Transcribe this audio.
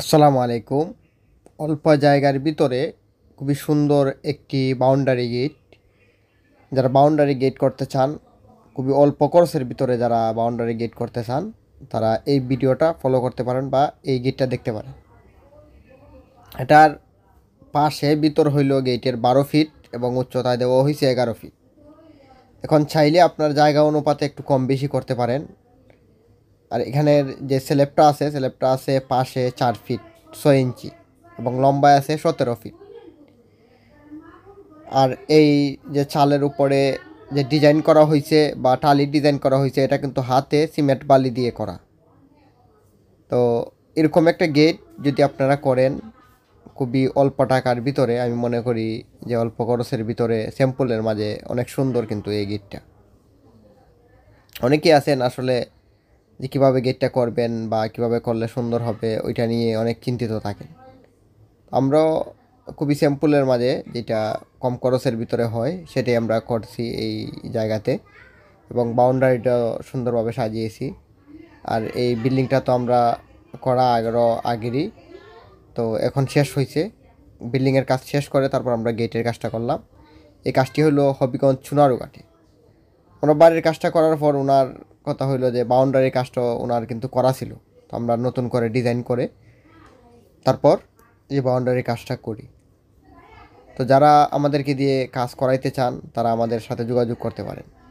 আসসালামু আলাইকুম। অল্প জায়গার ভিতরে খুবই সুন্দর একটি বাউন্ডারি গেট যারা বাউন্ডারি গেট করতে চান, খুবই অল্প খরচের ভিতরে যারা বাউন্ডারি গেট করতে চান, তারা এই ভিডিওটা ফলো করতে পারেন বা এই গেটটা দেখতে পারেন। এটার পাশে ভিতর হইল গেটের বারো ফিট এবং উচ্চতায় দেওয়া হয়েছে এগারো ফিট এখন চাইলে আপনার জায়গা অনুপাতে একটু কম বেশি করতে পারেন। আর এখানের যে স্ল্যাবটা আছে স্ল্যাবটা আছে পাশে চার ফিট ছয় ইঞ্চি এবং লম্বায় আছে সতেরো ফিট। আর এই যে চালের উপরে যে ডিজাইন করা হয়েছে বা টালির ডিজাইন করা হয়েছে এটা কিন্তু হাতে সিমেন্ট বালি দিয়ে করা। তো এরকম একটা গেট যদি আপনারা করেন, খুবই অল্প টাকার ভিতরে, আমি মনে করি যে অল্প খরচের ভিতরে স্যাম্পলের মাঝে অনেক সুন্দর কিন্তু এই গেটটা। অনেকেই আছেন আসলে যে কীভাবে গেটটা করবেন বা কীভাবে করলে সুন্দর হবে, ওইটা নিয়ে অনেক চিন্তিত থাকেন। আমরাও খুবই স্যাম্পলের মাঝে যেটা কম খরচের ভিতরে হয়, সেটাই আমরা করছি এই জায়গাতে। এবং বাউন্ডারিটাও সুন্দরভাবে সাজিয়েছি। আর এই বিল্ডিংটা তো আমরা করা আরও আগেরই। তো এখন শেষ হয়েছে। বিল্ডিংয়ের কাজ শেষ করে তারপর আমরা গেটের কাজটা করলাম। এই কাজটি হলো হবিগঞ্জ চুনারুঘাটে। ওনার বাড়ির কাজটা করার পর ওনার কথা হইল যে বাউন্ডারি কাজটা ওনার কিন্তু করা ছিল। তো আমরা নতুন করে ডিজাইন করে তারপর এই বাউন্ডারি কাজটা করি। তো যারা আমাদেরকে দিয়ে কাজ করাইতে চান, তারা আমাদের সাথে যোগাযোগ করতে পারেন।